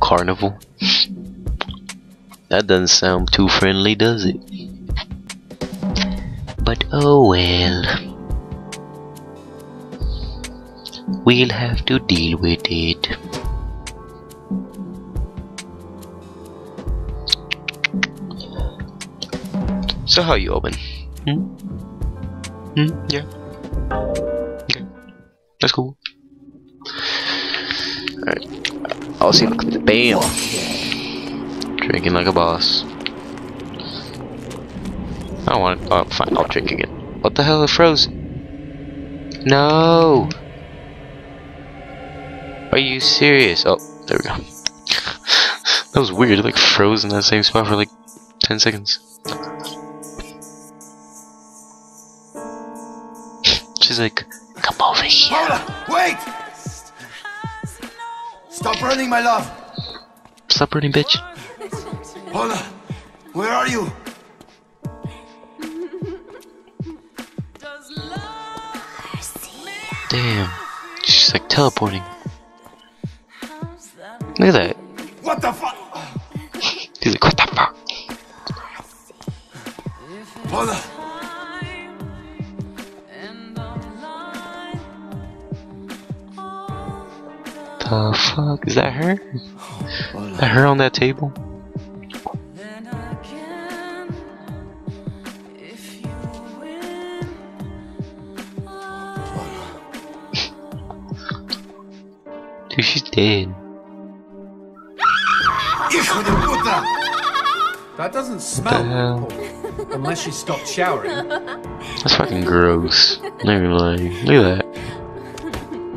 Carnival. That doesn't sound too friendly, does it? But oh well. We'll have to deal with it. So how you open? Hmm? Hmm? Yeah. Okay. That's cool. Alright. I'll see look bam. Drinking like a boss. I don't want it. Oh, fine. I'll drink again. What the hell? It froze. No. Are you serious? Oh, there we go. that was weird. It like froze in that same spot for like 10 seconds. She's like, come over here. Paula, wait! Stop running, my love. Stop running, bitch. Paula, where are you? Damn. She's like teleporting. Look at that. What the fuck? He's like, what the fuck? Paula, The fuck? Is that her? Is that her on that table? Dude, she's dead. hijo de puta! That doesn't smell? Unless she stopped showering. That's fucking gross. Not even lying. Look at that.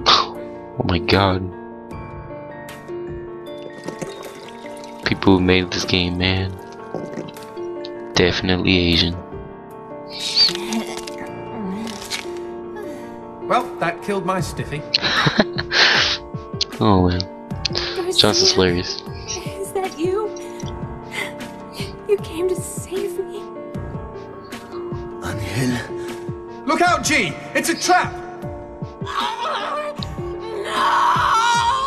Oh my god. People who made this game, man. Definitely Asian. Well, that killed my stiffy. Oh man. Johnson's Garcia, hilarious. Is that you? You came to save me. Angel, Look out, G! It's a trap!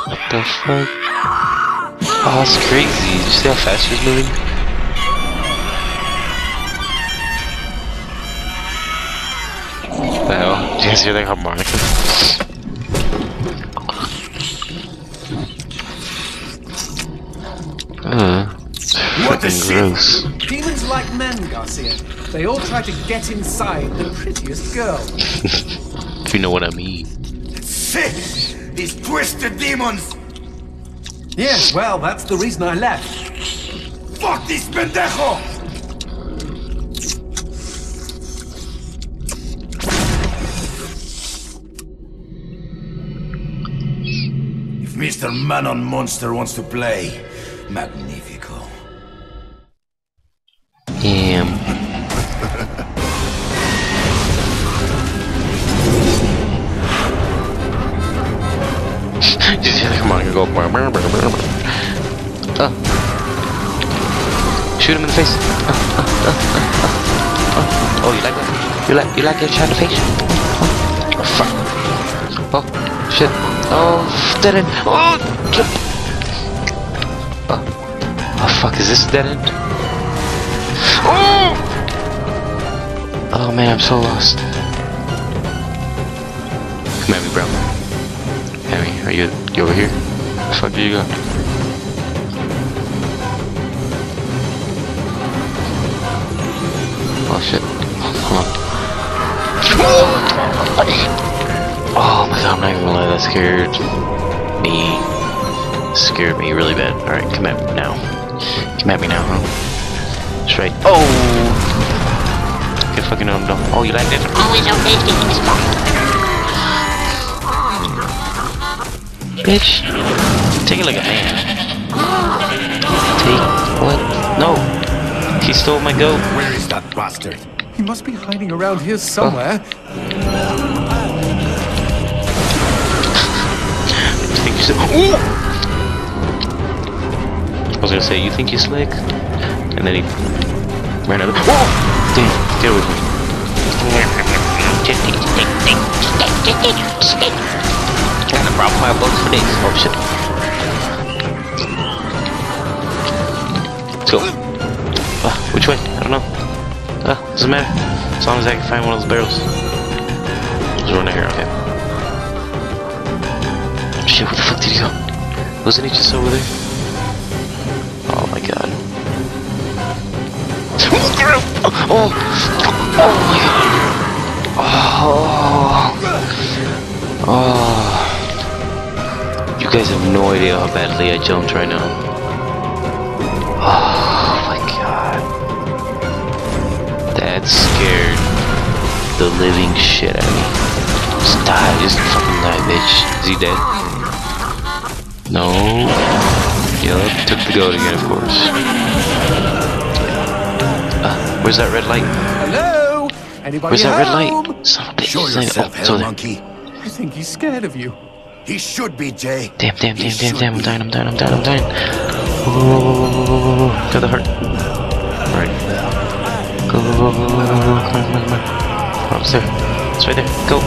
What the fuck? Oh, that's crazy. Did you see how fast she was moving? What the hell? Did you guys hear that harmonica? Uh, What the fucking shit? gross. Demons like men, Garcia. They all try to get inside the prettiest girl. If you know what I mean. sick! These twisted demons! Yes, well, that's the reason I left. Fuck this pendejo! If Mr. Manon Monster wants to play, magnifico. You like you like getting shot face? Oh, fuck. Oh shit. Oh dead end. Oh. Oh. oh fuck. Is this dead end? Oh! Oh man, I'm so lost. Come at me, bro. Hammy, are you, you over here? The fuck do you go? Oh my god, I'm not even gonna lie, that scared me. Scared me really bad. Alright, come at me now. Come at me now, huh? Straight. Oh! Good fucking no, no. Oh, you like that? Oh, it's okay. Bitch. Take it like a man. Take what? No. He stole my goat. Where is that bastard? He must be hiding around here somewhere. Think you so- Ooh! I was gonna say, you think you slick? And then he ran out of- Whoa! Damn, away from me. A problem my bugs for days. Oh shit. go. Uh, doesn't matter. As long as I can find one of those barrels. There's one here, okay. Shit, where the fuck did he go? Wasn't he just over there? Oh my god. Oh! Oh my god! Oh! Oh! You guys have no idea how badly I jumped right now. The living shit out of me. Just die, just fucking die, bitch. Is he dead? No. Yup, took the goat again, of course. Uh, where's that red light? Hello? Anybody Where's that red light? Son of a bitch. Show yourself, oh, it's hell over there. monkey. I think he's scared of you. He should be, Jay. Damn, damn, damn, damn, damn, I'm dying, I'm dying, I'm dying, I'm dying. Whoa. Got the heart. Alright. Go, go, go, go, go, go, go, come on, come on, it's there. It's right there. Go.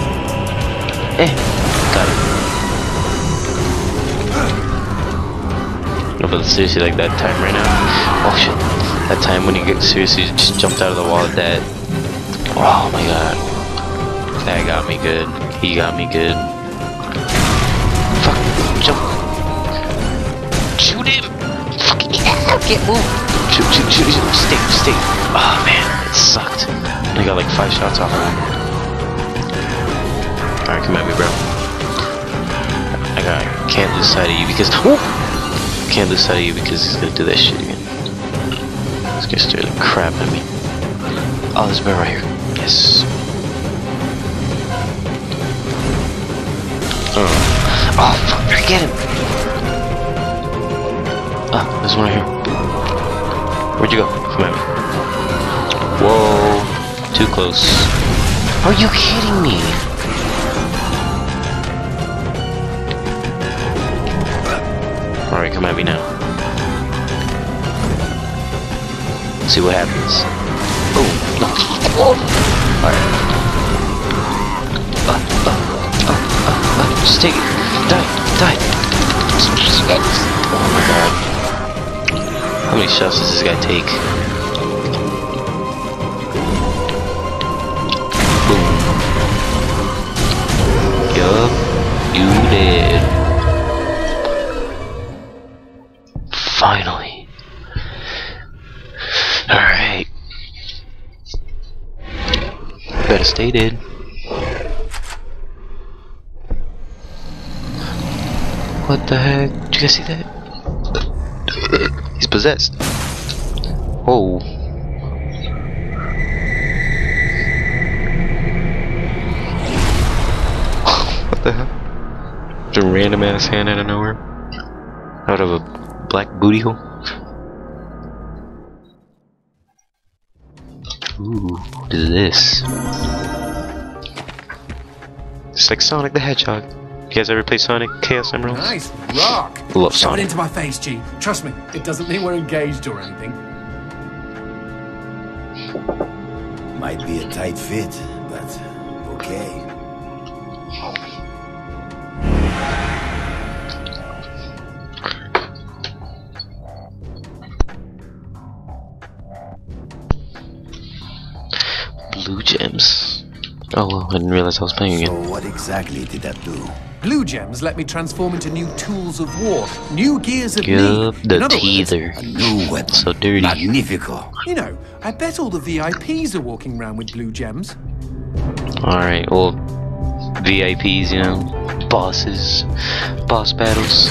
Eh. Got it. No, but seriously, like that time right now. Oh shit. That time when you get seriously just jumped out of the wall at that. Oh my god. That got me good. He got me good. Fuck. Jump. Shoot him. Fucking. Get move. Shoot, shoot, shoot, shoot. Stay, stay. Oh man, it sucked. I got like five shots off of him. Alright, come at me, bro. I got, can't lose sight of you because. Whoop! Can't lose sight of you because he's gonna do that shit again. This guy's scared the crap of me. Oh, there's a bear right here. Yes. Oh, oh fuck, I get him. Ah, there's one right here. Where'd you go? Come at me. Whoa, too close. Are you kidding me? Alright, come at me now. See what happens. Alright. Uh, uh, uh, uh, just take it. Die, die. Oh my god. How many shots does this guy take? Yup. You did. Finally. Alright. Better stay dead. What the heck? Did you guys see that? He's possessed. Whoa. The hell? Just a random ass hand out of nowhere? Out of a black booty hole? Ooh, what is this? It's like Sonic the Hedgehog. You guys ever play Sonic Chaos Emeralds? Nice rock. Love Shove it Sonic. into my face, G. Trust me, it doesn't mean we're engaged or anything. Might be a tight fit, but okay. Blue gems. Oh well, I didn't realize I was playing again. So what exactly did that do? Blue gems let me transform into new tools of war, new gears of Yup, need. the In other words. New weapon. So dirty. Magnifico. you know, I bet all the VIPs are walking around with blue gems. Alright, well, VIPs, you know, bosses, boss battles.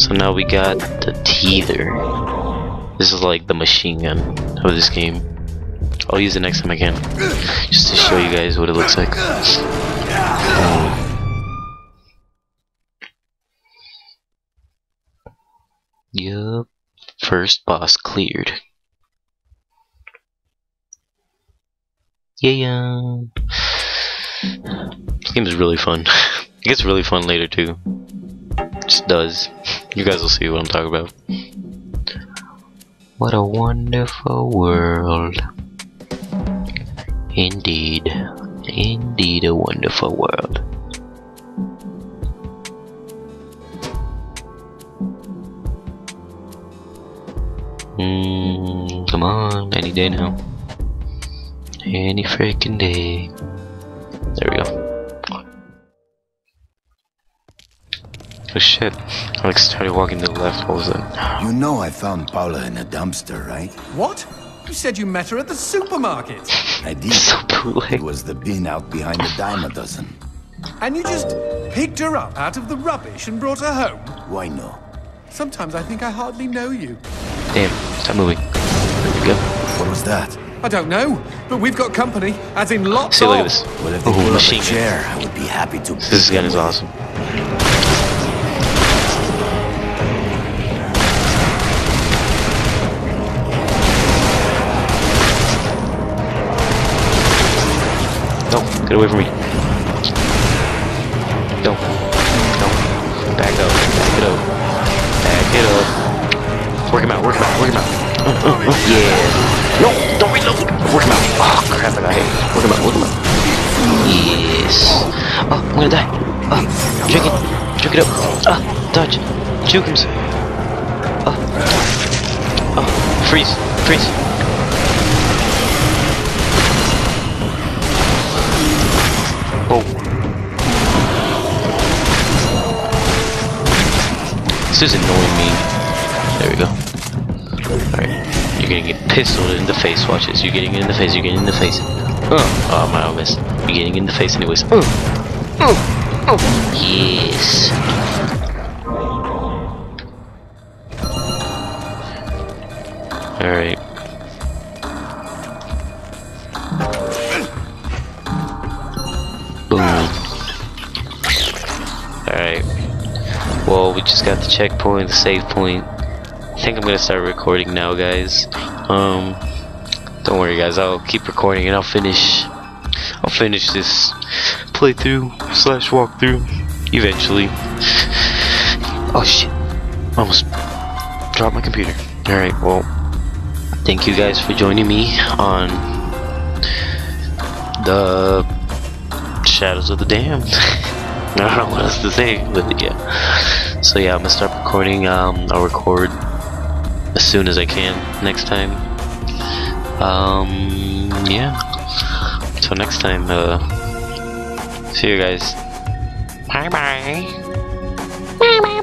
So now we got the Teether. This is like the machine gun of this game. I'll use it next time I can, just to show you guys what it looks like. Um, yup, first boss cleared. Yeah. This game is really fun. it gets really fun later too. Just does. You guys will see what I'm talking about. What a wonderful world. Indeed. Indeed a wonderful world. Mm, come on, any day now. Any freaking day. There we go. Oh shit. I like started walking to the left. What was that? You know I found Paula in a dumpster, right? What? You said you met her at the supermarket. I did. So It bootleg. was the bin out behind the dime a dozen. And you just picked her up out of the rubbish and brought her home? Why no? Sometimes I think I hardly know you. Damn, stop moving. There we go. What was that? I don't know, but we've got company, as in lots See, look of. at this. Well, if they Ooh, pull up a machine chair, I would be happy to. This gun is awesome. Get away from me. No, no. Back up, back it up. Back it up. Work him out, work him out, work him out. Uh, uh, uh, yeah. No, don't reload. Work him out. Oh, crap, I got hit. Work him out, work him out. Yes. Oh, I'm gonna die. Oh, drink it. Drink it up. Ah, dodge. Juke him. Oh. Oh, freeze. Freeze. This is annoying me. There we go. Alright. You're gonna get pistoled in the face. Watch this. You're getting in the face. You're getting in the face. Oh, oh my, I missed. You're getting in the face anyways. Oh. Oh. Oh. Yes. Alright. Got the checkpoint, the save point. I think I'm gonna start recording now, guys. Um, don't worry, guys. I'll keep recording and I'll finish. I'll finish this playthrough slash walkthrough eventually. Oh shit! Almost dropped my computer. All right. Well, thank you guys for joining me on the Shadows of the Damned. I don't know what else to say, but yeah. So yeah, I'm gonna stop recording. Um, I'll record as soon as I can next time. Um, yeah. So next time, uh, see you guys. Bye. Bye bye bye.